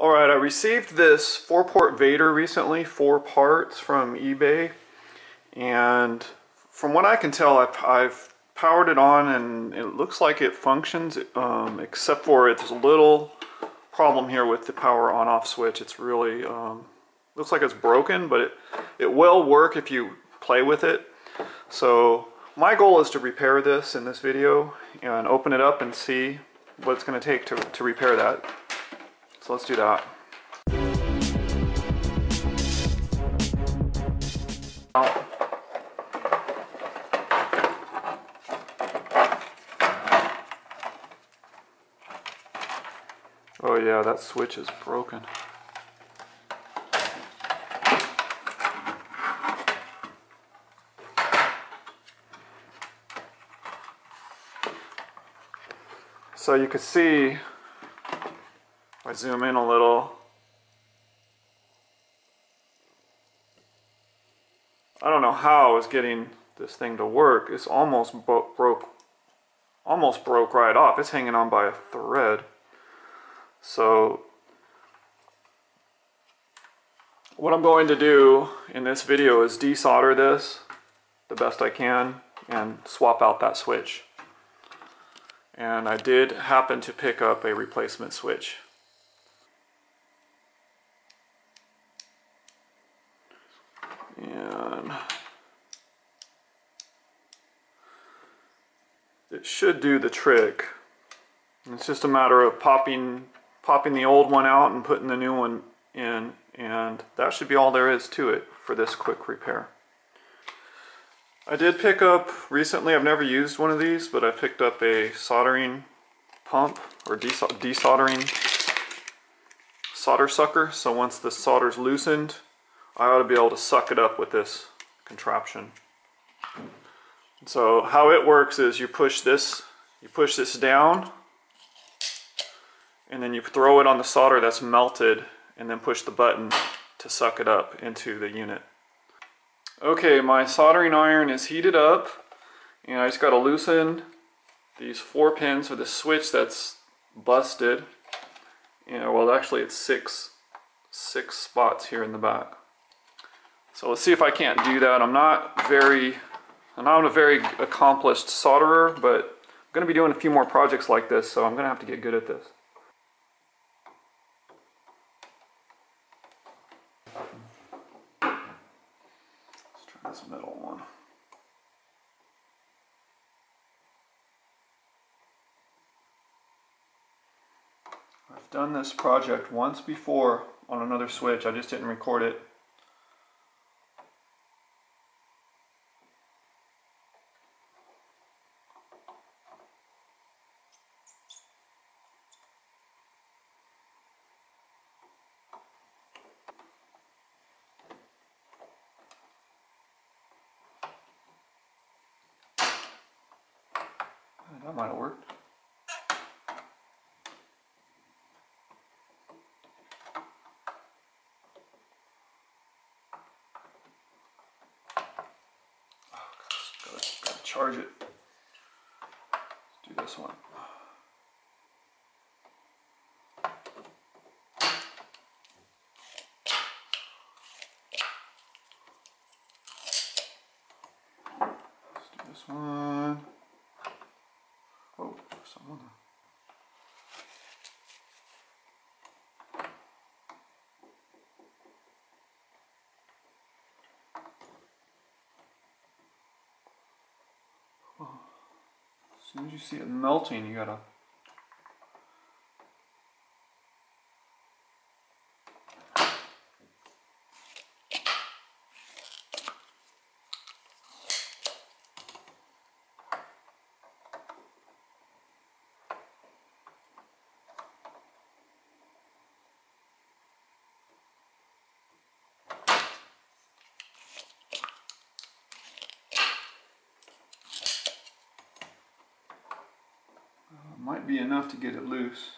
All right, I received this four-port Vader recently, four parts from eBay, and from what I can tell, I've, I've powered it on and it looks like it functions, um, except for it's a little problem here with the power on-off switch. It's really, um, looks like it's broken, but it, it will work if you play with it. So my goal is to repair this in this video and open it up and see what it's going to take to, to repair that. So let's do that. Oh. oh yeah, that switch is broken. So you can see, I zoom in a little, I don't know how I was getting this thing to work. It's almost broke, almost broke right off. It's hanging on by a thread. So what I'm going to do in this video is desolder this the best I can and swap out that switch. And I did happen to pick up a replacement switch. And it should do the trick. It's just a matter of popping popping the old one out and putting the new one in and that should be all there is to it for this quick repair. I did pick up recently, I've never used one of these, but I picked up a soldering pump or desoldering solder sucker. So once the solder's loosened, I ought to be able to suck it up with this contraption. So how it works is you push this, you push this down and then you throw it on the solder that's melted and then push the button to suck it up into the unit. Okay, my soldering iron is heated up and I just got to loosen these four pins for the switch that's busted. You know, well actually it's six, six spots here in the back. So let's see if I can't do that. I'm not very, I'm not a very accomplished solderer, but I'm going to be doing a few more projects like this, so I'm going to have to get good at this. Let's try this middle one. I've done this project once before on another switch, I just didn't record it. That might have worked. Oh, charge it. Let's do this one. Do this one. Oh, someone. Oh. As soon as you see it melting, you gotta might be enough to get it loose.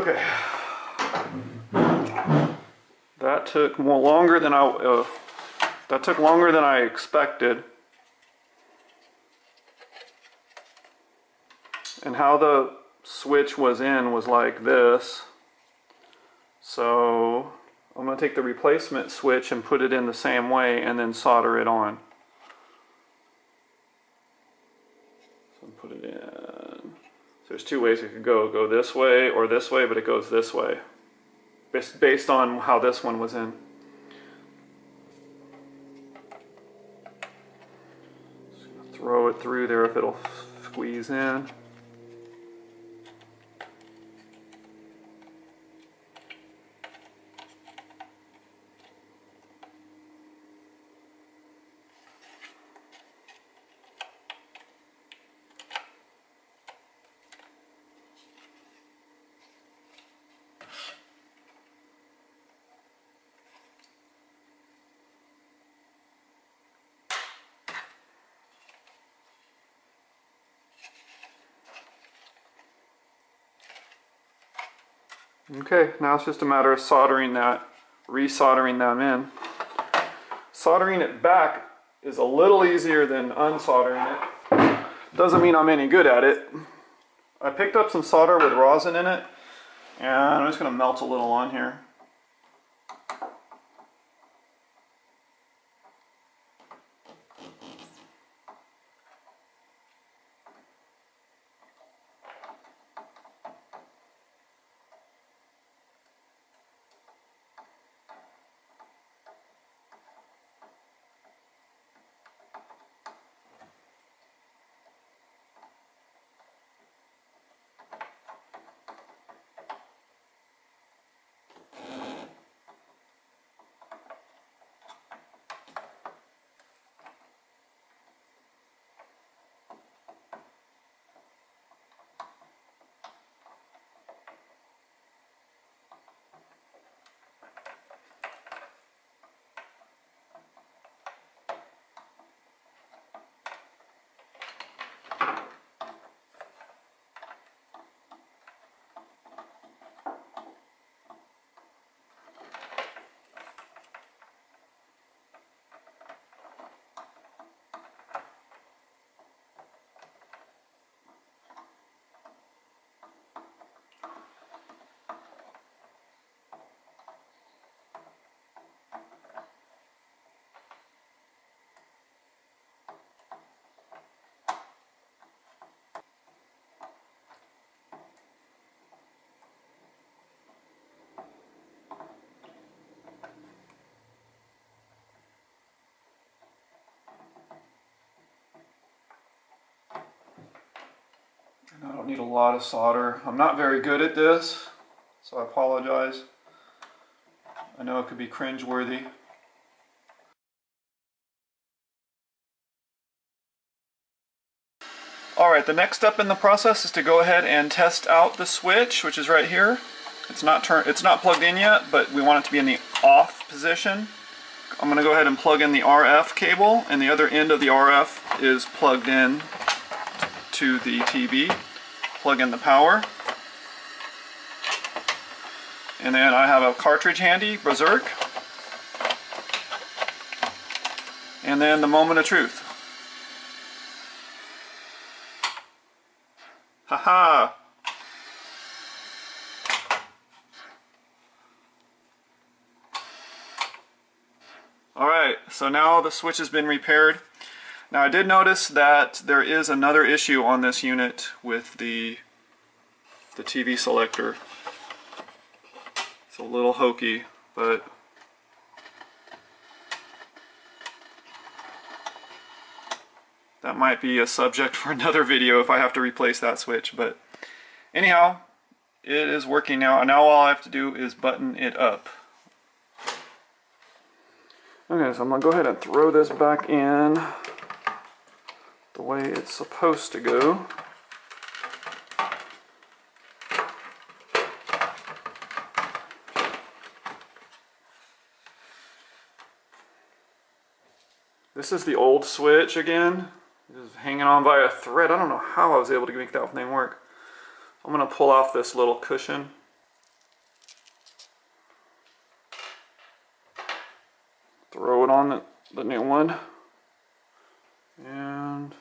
Okay. That took more longer than I uh, that took longer than I expected. And how the switch was in was like this. So I'm going to take the replacement switch and put it in the same way and then solder it on. So put it in. There's two ways it could go. Go this way or this way, but it goes this way. Based on how this one was in. throw it through there if it'll squeeze in. Okay, now it's just a matter of soldering that, resoldering them in. Soldering it back is a little easier than unsoldering it. Doesn't mean I'm any good at it. I picked up some solder with rosin in it, and I'm just gonna melt a little on here. I don't need a lot of solder. I'm not very good at this, so I apologize. I know it could be cringe-worthy. Alright, the next step in the process is to go ahead and test out the switch, which is right here. It's not turn it's not plugged in yet, but we want it to be in the off position. I'm going to go ahead and plug in the RF cable, and the other end of the RF is plugged in to the TV plug in the power. And then I have a cartridge handy, Berzerk. And then the moment of truth. Haha! -ha. Alright, so now the switch has been repaired. Now I did notice that there is another issue on this unit with the, the TV selector. It's a little hokey, but that might be a subject for another video if I have to replace that switch. But anyhow, it is working now. And now all I have to do is button it up. Okay, so I'm to go ahead and throw this back in the way it's supposed to go. This is the old switch again. It's hanging on by a thread. I don't know how I was able to make that thing work. I'm going to pull off this little cushion. the new one. And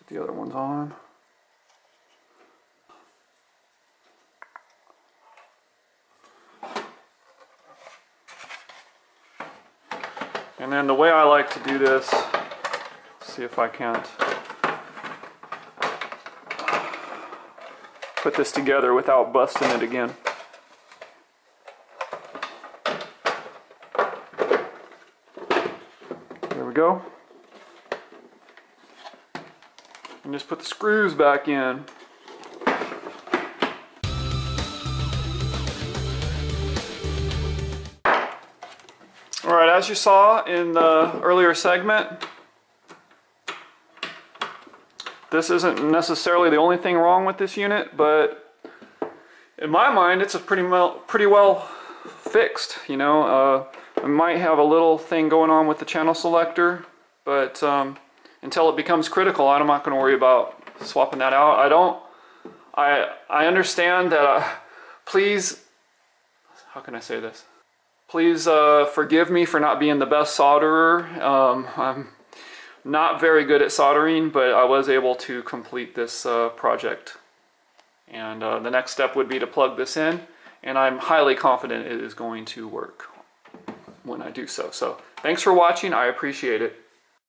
put the other ones on. And then the way I like to do this, see if I can't put this together without busting it again. There we go. And just put the screws back in. All right, as you saw in the earlier segment, this isn't necessarily the only thing wrong with this unit, but in my mind, it's a pretty well, pretty well fixed. You know, uh, I might have a little thing going on with the channel selector, but um, until it becomes critical, I'm not going to worry about swapping that out. I don't. I I understand that. Uh, please, how can I say this? Please uh, forgive me for not being the best solderer. Um, I'm not very good at soldering, but I was able to complete this uh, project. And uh, the next step would be to plug this in, and I'm highly confident it is going to work when I do so. So thanks for watching, I appreciate it.